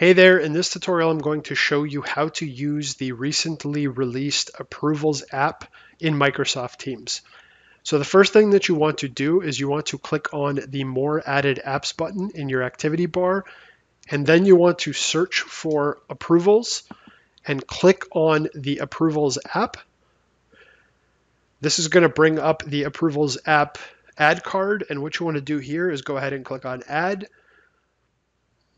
Hey there, in this tutorial I'm going to show you how to use the recently released Approvals app in Microsoft Teams. So the first thing that you want to do is you want to click on the More Added Apps button in your activity bar, and then you want to search for Approvals and click on the Approvals app. This is going to bring up the Approvals app add card, and what you want to do here is go ahead and click on Add,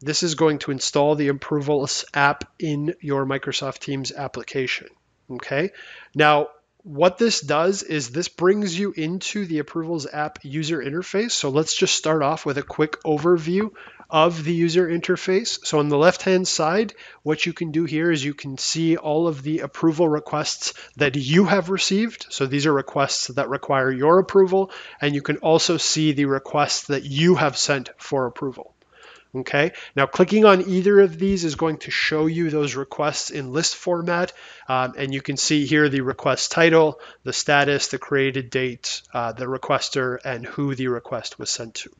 this is going to install the Approvals app in your Microsoft Teams application. Okay. Now, what this does is this brings you into the Approvals app user interface. So let's just start off with a quick overview of the user interface. So on the left-hand side, what you can do here is you can see all of the approval requests that you have received. So these are requests that require your approval, and you can also see the requests that you have sent for approval. Okay, now clicking on either of these is going to show you those requests in list format. Um, and you can see here the request title, the status, the created date, uh, the requester, and who the request was sent to.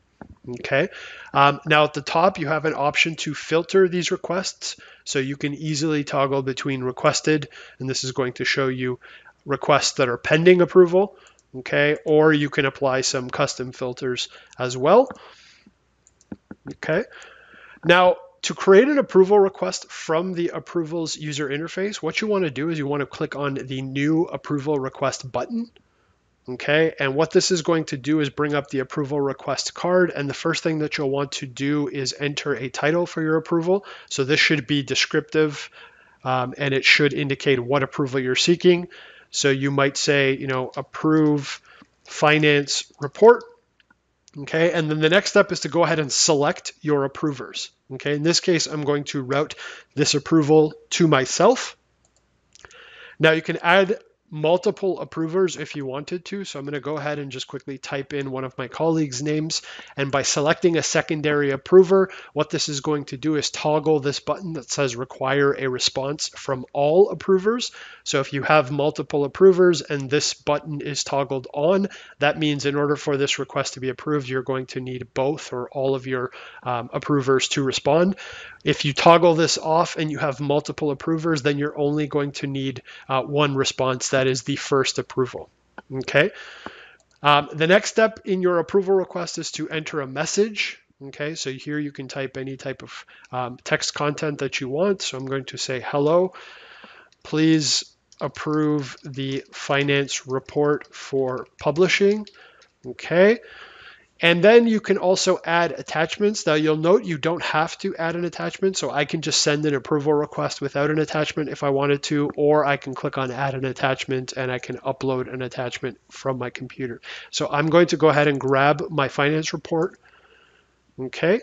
Okay, um, now at the top you have an option to filter these requests. So you can easily toggle between requested, and this is going to show you requests that are pending approval. Okay, or you can apply some custom filters as well. Okay. Now, to create an approval request from the approvals user interface, what you want to do is you want to click on the new approval request button. Okay, and what this is going to do is bring up the approval request card. And the first thing that you'll want to do is enter a title for your approval. So this should be descriptive um, and it should indicate what approval you're seeking. So you might say, you know, approve finance report Okay, and then the next step is to go ahead and select your approvers. Okay, in this case, I'm going to route this approval to myself. Now you can add multiple approvers if you wanted to. So I'm going to go ahead and just quickly type in one of my colleagues' names. And by selecting a secondary approver, what this is going to do is toggle this button that says require a response from all approvers. So if you have multiple approvers and this button is toggled on, that means in order for this request to be approved, you're going to need both or all of your um, approvers to respond. If you toggle this off and you have multiple approvers, then you're only going to need uh, one response. That is the first approval. Okay. Um, the next step in your approval request is to enter a message. Okay, so here you can type any type of um, text content that you want. So I'm going to say, hello, please approve the finance report for publishing. Okay, and then you can also add attachments. Now you'll note you don't have to add an attachment. So I can just send an approval request without an attachment if I wanted to, or I can click on add an attachment and I can upload an attachment from my computer. So I'm going to go ahead and grab my finance report. Okay.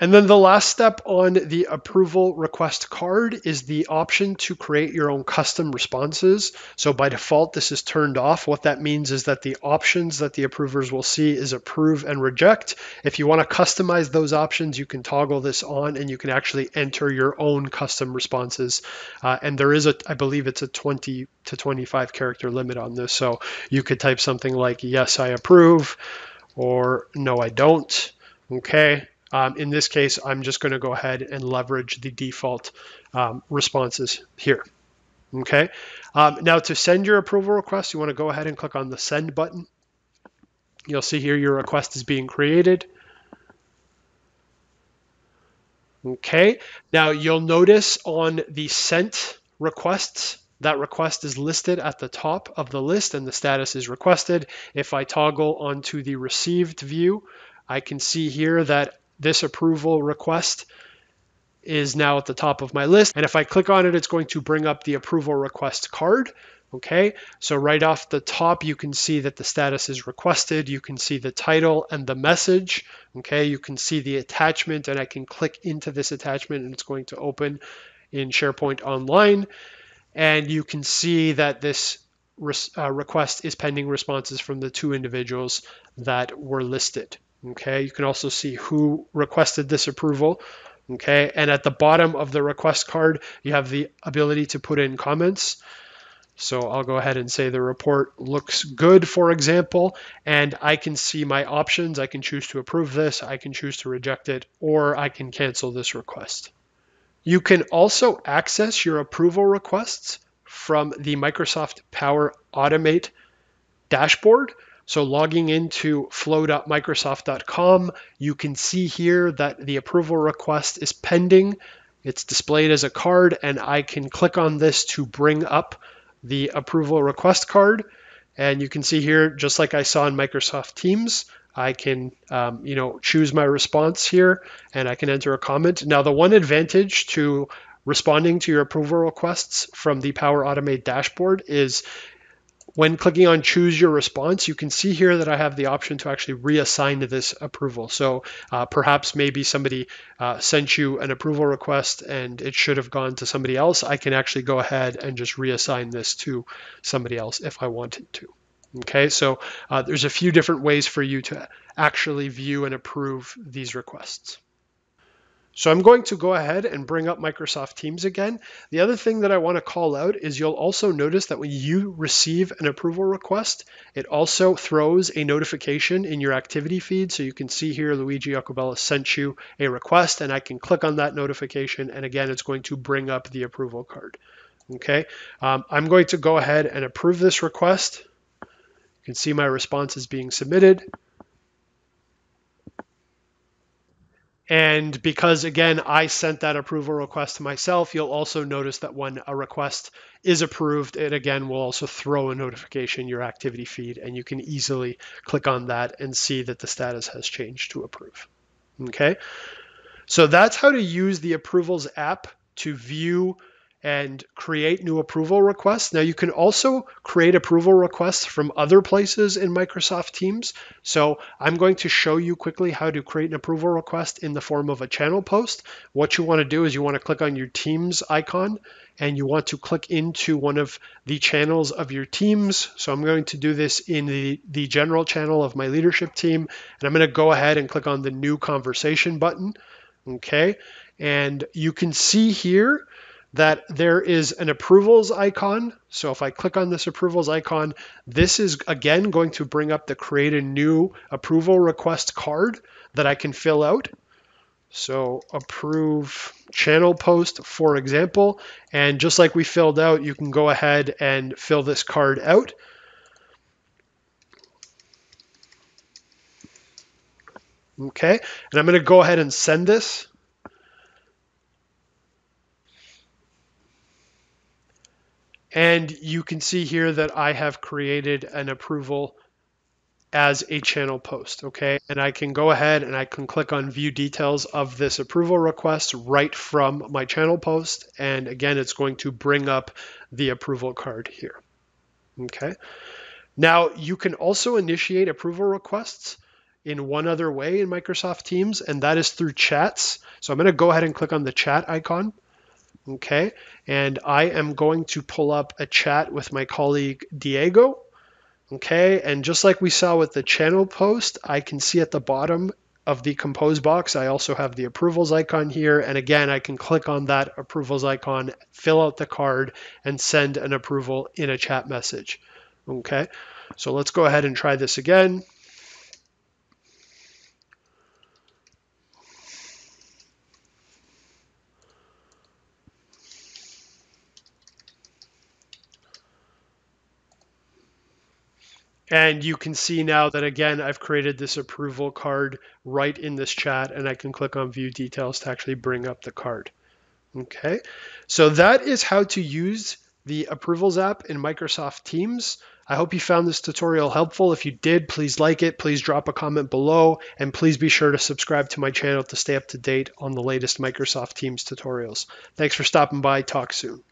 And then the last step on the approval request card is the option to create your own custom responses. So by default, this is turned off. What that means is that the options that the approvers will see is approve and reject. If you want to customize those options, you can toggle this on and you can actually enter your own custom responses. Uh, and there is a, I believe it's a 20 to 25 character limit on this. So you could type something like, yes, I approve, or no, I don't. Okay, um, in this case, I'm just going to go ahead and leverage the default um, responses here. Okay. Um, now to send your approval request, you want to go ahead and click on the send button. You'll see here your request is being created. Okay. Now you'll notice on the sent requests, that request is listed at the top of the list and the status is requested. If I toggle onto the received view, I can see here that this approval request is now at the top of my list. And if I click on it, it's going to bring up the approval request card. Okay, so right off the top, you can see that the status is requested. You can see the title and the message. Okay, you can see the attachment, and I can click into this attachment and it's going to open in SharePoint Online. And you can see that this uh, request is pending responses from the two individuals that were listed. Okay, you can also see who requested this approval. Okay, and at the bottom of the request card, you have the ability to put in comments. So I'll go ahead and say the report looks good, for example, and I can see my options. I can choose to approve this, I can choose to reject it, or I can cancel this request. You can also access your approval requests from the Microsoft Power Automate dashboard. So logging into flow.microsoft.com, you can see here that the approval request is pending. It's displayed as a card and I can click on this to bring up the approval request card. And you can see here, just like I saw in Microsoft Teams, I can, um, you know, choose my response here and I can enter a comment. Now, the one advantage to responding to your approval requests from the Power Automate dashboard is when clicking on choose your response, you can see here that I have the option to actually reassign this approval. So uh, perhaps maybe somebody uh, sent you an approval request and it should have gone to somebody else. I can actually go ahead and just reassign this to somebody else if I wanted to. Okay, so uh, there's a few different ways for you to actually view and approve these requests. So I'm going to go ahead and bring up Microsoft Teams again. The other thing that I want to call out is you'll also notice that when you receive an approval request, it also throws a notification in your activity feed. So you can see here Luigi Iacobellis sent you a request and I can click on that notification and again it's going to bring up the approval card. Okay, um, I'm going to go ahead and approve this request. You can see my response is being submitted. And because again, I sent that approval request to myself, you'll also notice that when a request is approved, it again will also throw a notification in your activity feed and you can easily click on that and see that the status has changed to approve. Okay. So that's how to use the approvals app to view and create new approval requests. Now you can also create approval requests from other places in Microsoft Teams. So I'm going to show you quickly how to create an approval request in the form of a channel post. What you want to do is you want to click on your Teams icon and you want to click into one of the channels of your teams. So I'm going to do this in the, the general channel of my leadership team. And I'm going to go ahead and click on the new conversation button. Okay. And you can see here that there is an approvals icon. So if I click on this approvals icon, this is again going to bring up the create a new approval request card that I can fill out. So approve channel post, for example, and just like we filled out, you can go ahead and fill this card out. Okay, and I'm going to go ahead and send this. And you can see here that I have created an approval as a channel post, okay? And I can go ahead and I can click on view details of this approval request right from my channel post. And again, it's going to bring up the approval card here, okay? Now, you can also initiate approval requests in one other way in Microsoft Teams, and that is through chats. So I'm gonna go ahead and click on the chat icon okay? And I am going to pull up a chat with my colleague Diego, okay? And just like we saw with the channel post, I can see at the bottom of the compose box, I also have the approvals icon here. And again, I can click on that approvals icon, fill out the card, and send an approval in a chat message, okay? So let's go ahead and try this again. And you can see now that again, I've created this approval card right in this chat and I can click on view details to actually bring up the card. Okay, so that is how to use the approvals app in Microsoft Teams. I hope you found this tutorial helpful. If you did, please like it, please drop a comment below, and please be sure to subscribe to my channel to stay up to date on the latest Microsoft Teams tutorials. Thanks for stopping by. Talk soon.